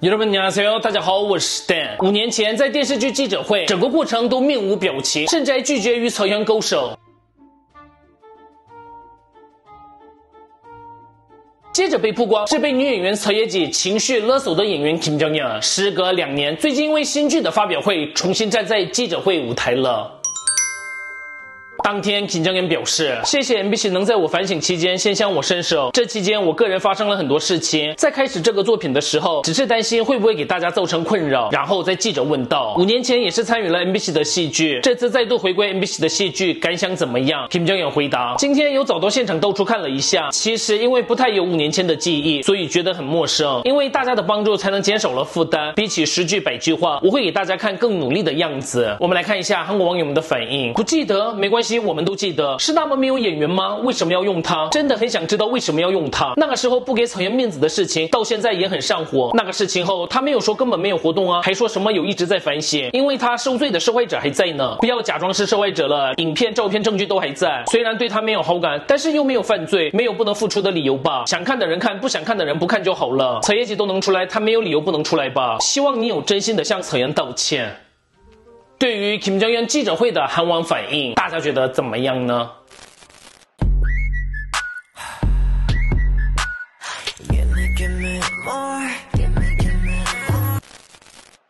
友们，你好，大家好，我是 Dan。五年前在电视剧记者会，整个过程都面无表情，甚至还拒绝与草原勾手。接着被曝光是被女演员曹野姐情绪勒索的演员 Kim Jong Un。时隔两年，最近因为新剧的发表会，重新站在记者会舞台了。当天，金正恩表示：“谢谢 MBC 能在我反省期间先向我伸手。这期间，我个人发生了很多事情。在开始这个作品的时候，只是担心会不会给大家造成困扰。然后在记者问道：五年前也是参与了 MBC 的戏剧，这次再度回归 MBC 的戏剧，感想怎么样？”金正恩回答：“今天有早到现场到处看了一下，其实因为不太有五年前的记忆，所以觉得很陌生。因为大家的帮助，才能减少了负担。比起十句百句话，我会给大家看更努力的样子。我们来看一下韩国网友们的反应。不记得没关系。”我们都记得，是那么没有演员吗？为什么要用他？真的很想知道为什么要用他。那个时候不给草原面子的事情，到现在也很上火。那个事情后，他没有说根本没有活动啊，还说什么有一直在反省，因为他受罪的受害者还在呢。不要假装是受害者了，影片、照片、证据都还在。虽然对他没有好感，但是又没有犯罪，没有不能付出的理由吧？想看的人看，不想看的人不看就好了。草野姐都能出来，他没有理由不能出来吧？希望你有真心的向草原道歉。对于 Kim Jong Un 记者会的韩网反应，大家觉得怎么样呢？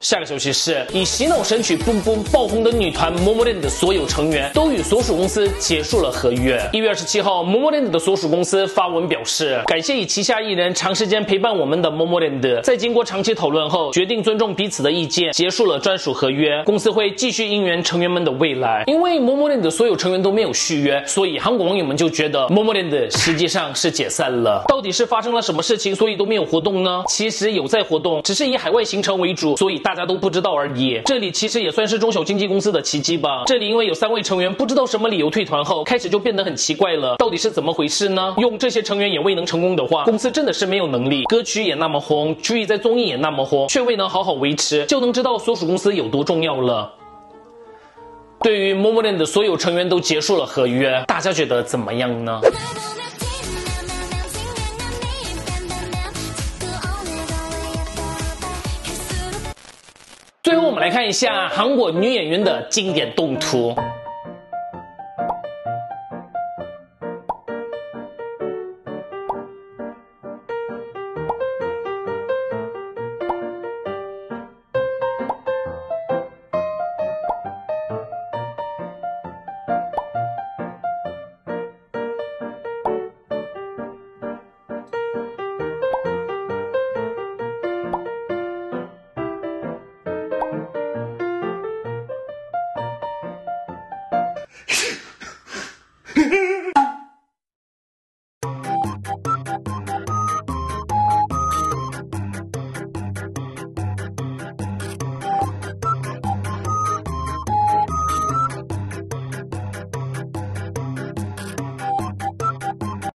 下个消息是以洗脑神曲《Boom Boom》爆红的女团 Momoland 的所有成员都与所属公司结束了合约。一月二十七号，Momoland 的所属公司发文表示，感谢以旗下艺人长时间陪伴我们的 Momoland，在经过长期讨论后，决定尊重彼此的意见，结束了专属合约。公司会继续应援成员们的未来。因为 Momoland 的所有成员都没有续约，所以韩国网友们就觉得 Momoland 实际上是解散了。到底是发生了什么事情，所以都没有活动呢？其实有在活动，只是以海外行程为主，所以大。大家都不知道而已。这里其实也算是中小经纪公司的奇迹吧。这里因为有三位成员不知道什么理由退团后，开始就变得很奇怪了。到底是怎么回事呢？用这些成员也未能成功的话，公司真的是没有能力。歌曲也那么红，剧在综艺也那么红，却未能好好维持，就能知道所属公司有多重要了。对于 m o m o l a n 的所有成员都结束了合约，大家觉得怎么样呢？我们来看一下韩国女演员的经典动图。